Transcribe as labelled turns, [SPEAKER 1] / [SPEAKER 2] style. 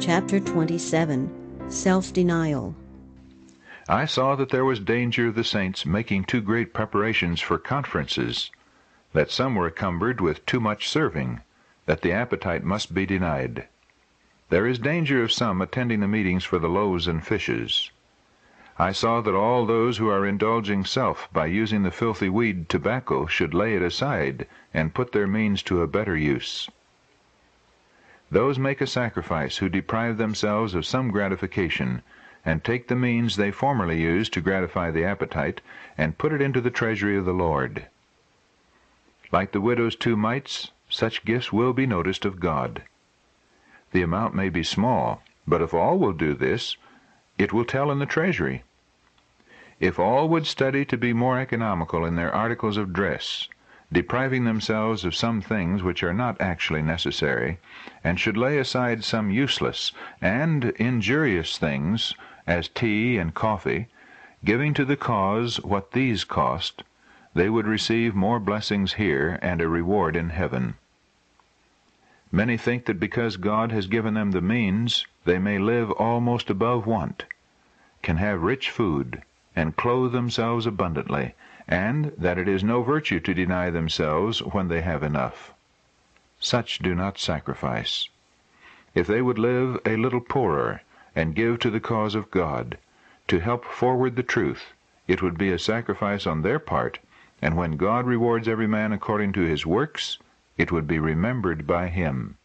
[SPEAKER 1] Chapter 27 Self Denial
[SPEAKER 2] I saw that there was danger of the saints making too great preparations for conferences, that some were cumbered with too much serving, that the appetite must be denied. There is danger of some attending the meetings for the loaves and fishes. I saw that all those who are indulging self by using the filthy weed tobacco should lay it aside and put their means to a better use. Those make a sacrifice who deprive themselves of some gratification, and take the means they formerly used to gratify the appetite, and put it into the treasury of the Lord. Like the widow's two mites, such gifts will be noticed of God. The amount may be small, but if all will do this, it will tell in the treasury. If all would study to be more economical in their articles of dress, depriving themselves of some things which are not actually necessary, and should lay aside some useless and injurious things, as tea and coffee, giving to the cause what these cost, they would receive more blessings here and a reward in heaven. Many think that because God has given them the means, they may live almost above want, can have rich food, and clothe themselves abundantly, and that it is no virtue to deny themselves when they have enough. Such do not sacrifice. If they would live a little poorer, and give to the cause of God, to help forward the truth, it would be a sacrifice on their part, and when God rewards every man according to his works, it would be remembered by him.